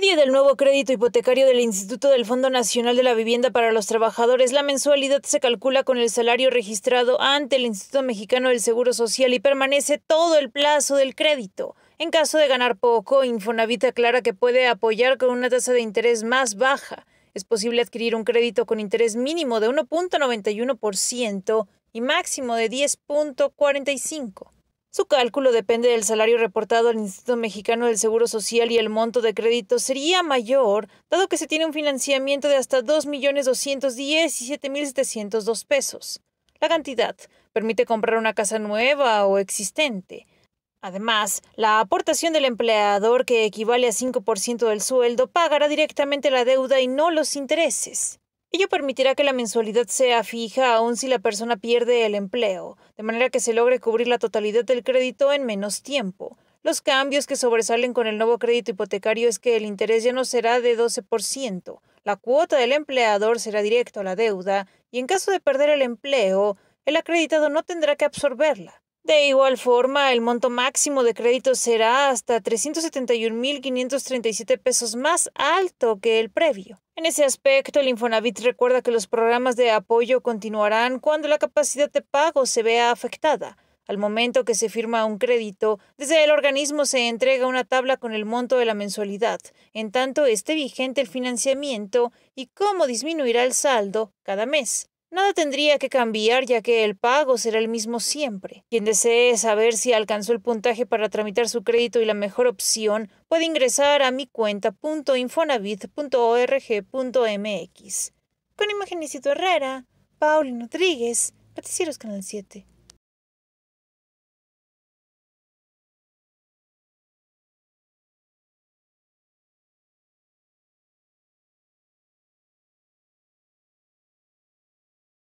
medio del nuevo crédito hipotecario del Instituto del Fondo Nacional de la Vivienda para los Trabajadores, la mensualidad se calcula con el salario registrado ante el Instituto Mexicano del Seguro Social y permanece todo el plazo del crédito. En caso de ganar poco, Infonavit aclara que puede apoyar con una tasa de interés más baja. Es posible adquirir un crédito con interés mínimo de 1.91% y máximo de 10.45%. Su cálculo depende del salario reportado al Instituto Mexicano del Seguro Social y el monto de crédito sería mayor, dado que se tiene un financiamiento de hasta 2.217.702 pesos. La cantidad permite comprar una casa nueva o existente. Además, la aportación del empleador, que equivale a 5% del sueldo, pagará directamente la deuda y no los intereses. Ello permitirá que la mensualidad sea fija aun si la persona pierde el empleo, de manera que se logre cubrir la totalidad del crédito en menos tiempo. Los cambios que sobresalen con el nuevo crédito hipotecario es que el interés ya no será de 12%, la cuota del empleador será directo a la deuda y en caso de perder el empleo, el acreditado no tendrá que absorberla. De igual forma, el monto máximo de crédito será hasta 371.537 pesos más alto que el previo. En ese aspecto, el Infonavit recuerda que los programas de apoyo continuarán cuando la capacidad de pago se vea afectada. Al momento que se firma un crédito, desde el organismo se entrega una tabla con el monto de la mensualidad, en tanto esté vigente el financiamiento y cómo disminuirá el saldo cada mes. Nada tendría que cambiar ya que el pago será el mismo siempre. Quien desee saber si alcanzó el puntaje para tramitar su crédito y la mejor opción puede ingresar a mi cuenta.infonavit.org.mx. Con imagen Herrera, Paulino Rodríguez, Noticieros Canal 7.